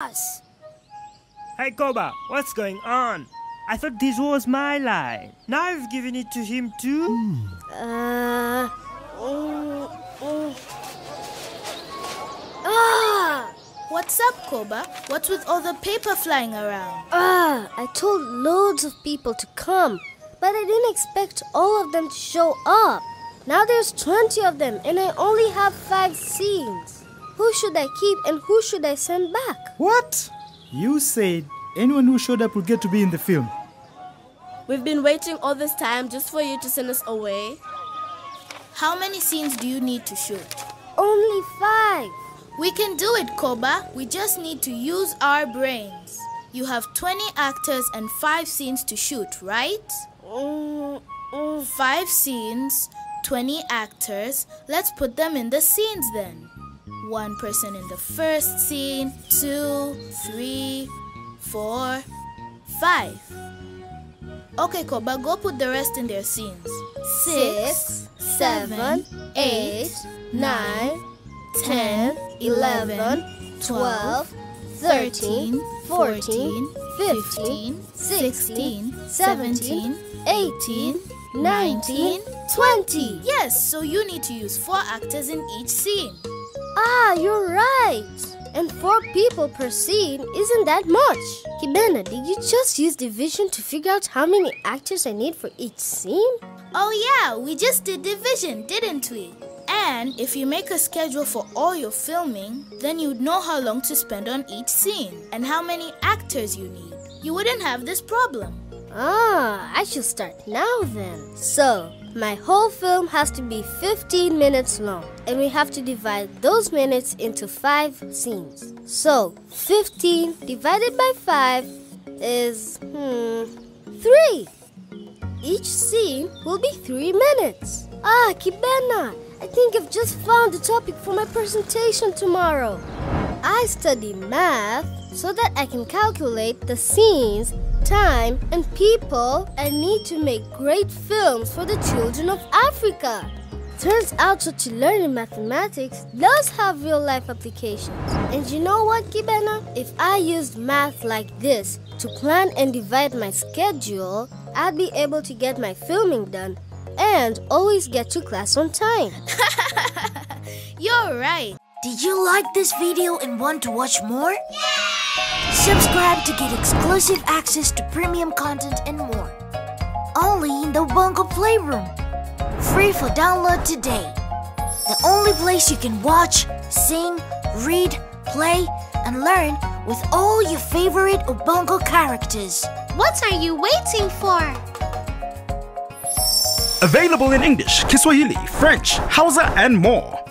us. Hey Koba, what's going on? I thought this was my line. Now I've given it to him too? Uh. mm, mm. Ah! What's up, Koba? What's with all the paper flying around? Ah! I told loads of people to come, but I didn't expect all of them to show up. Now there's 20 of them, and I only have five scenes. Who should I keep and who should I send back? What? You said anyone who showed up would get to be in the film. We've been waiting all this time just for you to send us away. How many scenes do you need to shoot? Only five. We can do it, Koba. We just need to use our brains. You have 20 actors and 5 scenes to shoot, right? Mm, mm. 5 scenes, 20 actors. Let's put them in the scenes then. One person in the first scene, two, three, four, five. Okay, Koba, go put the rest in their scenes. Six, seven, eight, nine, 10, 11, 12, 13, 14, 15, 16, 17, 18, 19, 20. Yes, so you need to use four actors in each scene. Ah, you're right. And four people per scene isn't that much. Kibena, did you just use division to figure out how many actors I need for each scene? Oh, yeah, we just did division, didn't we? And if you make a schedule for all your filming, then you'd know how long to spend on each scene and how many actors you need. You wouldn't have this problem. Ah, I should start now then. So, my whole film has to be 15 minutes long, and we have to divide those minutes into 5 scenes. So, 15 divided by 5 is, hmm, 3. Each scene will be 3 minutes. Ah, Kibena, I think I've just found the topic for my presentation tomorrow. I study math so that I can calculate the scenes, time, and people I need to make great films for the children of Africa. Turns out what you learn in mathematics does have real life applications. And you know what, Kibena? If I used math like this to plan and divide my schedule, I'd be able to get my filming done and always get to class on time. You're right. Did you like this video and want to watch more? Subscribe to get exclusive access to premium content and more. Only in the Ubongo Playroom. Free for download today. The only place you can watch, sing, read, play, and learn with all your favorite Ubongo characters. What are you waiting for? Available in English, Kiswahili, French, Hausa, and more.